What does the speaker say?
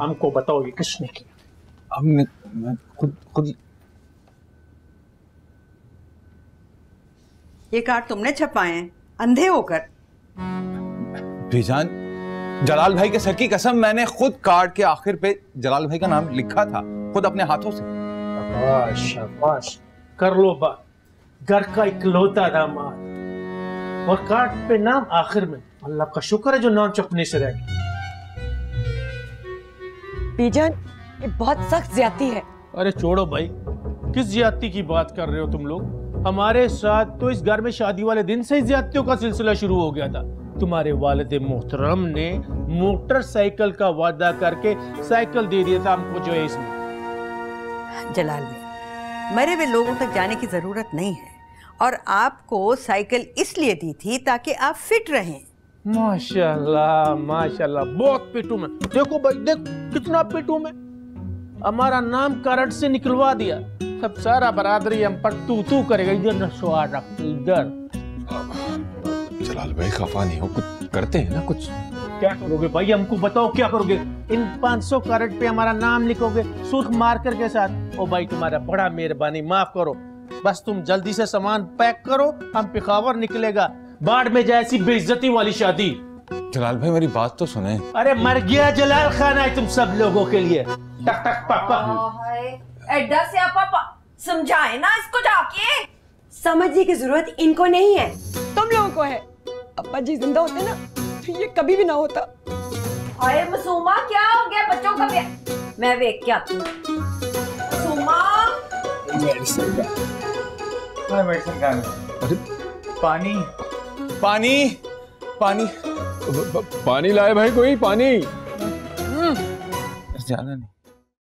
हमको बताओ ये किसने किया हमने मैं खुद खुद ये कार्ड तुमने छपवाए हैं। अंधे होकर। बेजान जलाल भाई के सर की कसम मैंने खुद कार्ड के आखिर पे जलाल भाई का नाम लिखा था खुद अपने हाथों से। शाबाश शाबाश। कर लो बात। घर का इकलौता दामाद। और कार्ड पे नाम आखिर में। अल्लाह का शुक्र है जो नाम चपने से रह गया। बीजान ये बहुत सख्त ज़्यादा है। अरे छोड़ो भाई किस ज्यादती की बात कर रहे हो तुम लोग? हमारे साथ तो इस घर में शादी वाले दिन से ही ज्यादतियों का सिलसिला शुरू हो गया था। तुम्हारे वालिद मोहतरम ने मोटरसाइकिल का वादा करके साइकिल दे दिया था हमको जो है इसमें। जलाल भाई मरे हुए लोगों तक जाने की ज़रूरत नहीं है। और आपको साइकिल इसलिए दी थी ताकि आप फिट रहें। माशाल्लाह माशाल्लाह। बहुत पिटू में। देखो भाई देख कितना पिटू में। हमारा नाम करंट से निकलवा दिया। सब सारा बरादरी हम पर तू तू करेगा। इधर न स्वाद रख इधर। जलाल भाई खफा नहीं हो। कुछ करते हैं ना कुछ? क्या करोगे भाई? हमको बताओ क्या करोगे? इन 500 कैरेट पे हमारा नाम लिखोगे? सुर्ख मार्कर के साथ। ओ भाई तुम्हारा बड़ा मेहरबानी। माफ़ करो। बस तुम जल्दी से सामान पैक करो हम पिखावर निकलेगा। बाढ़ में जाए ऐसी बेइज्जती वाली शादी। जलाल भाई मेरी बात तो सुने। अरे मर गया जलाल खान है तुम सब लोगों के लिए। टक टक पापा एड्डा से पापा समझाए ना इसको जाके। समझने की ज़रूरत इनको नहीं है। तुम लोगों को है। अब्बा जी ज़िंदा होते ना तो ये कभी भी ना होता। अरे मसूमा क्या हो गया बच्चों का ब्याह मैं वेख के आती हूँ। मसूमा। अरे पानी। पानी पानी। पानी लाए भाई कोई पानी। ज़्यादा नहीं।